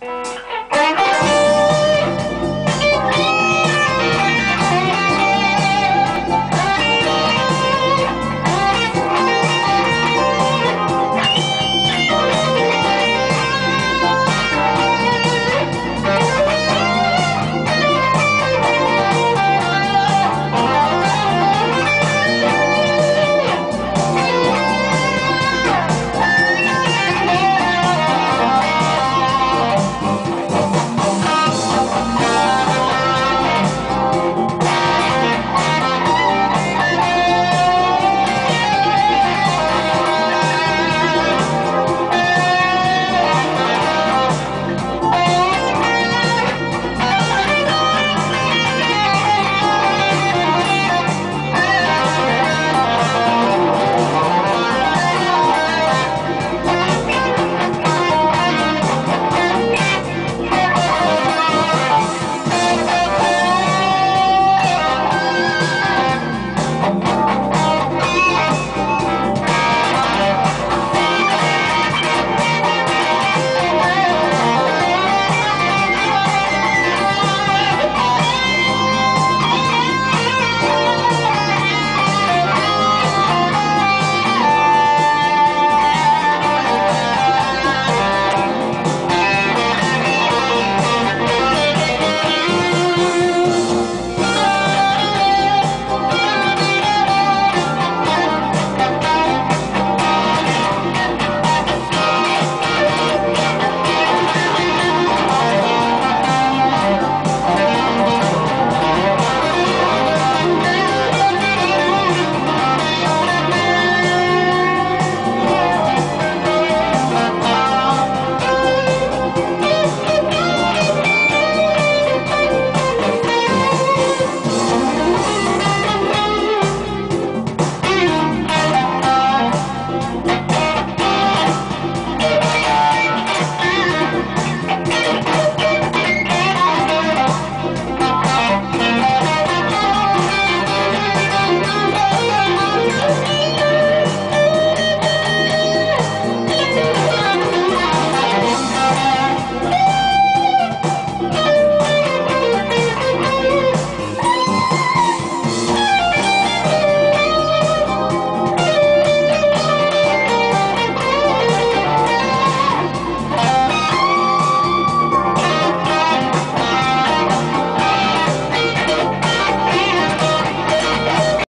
Música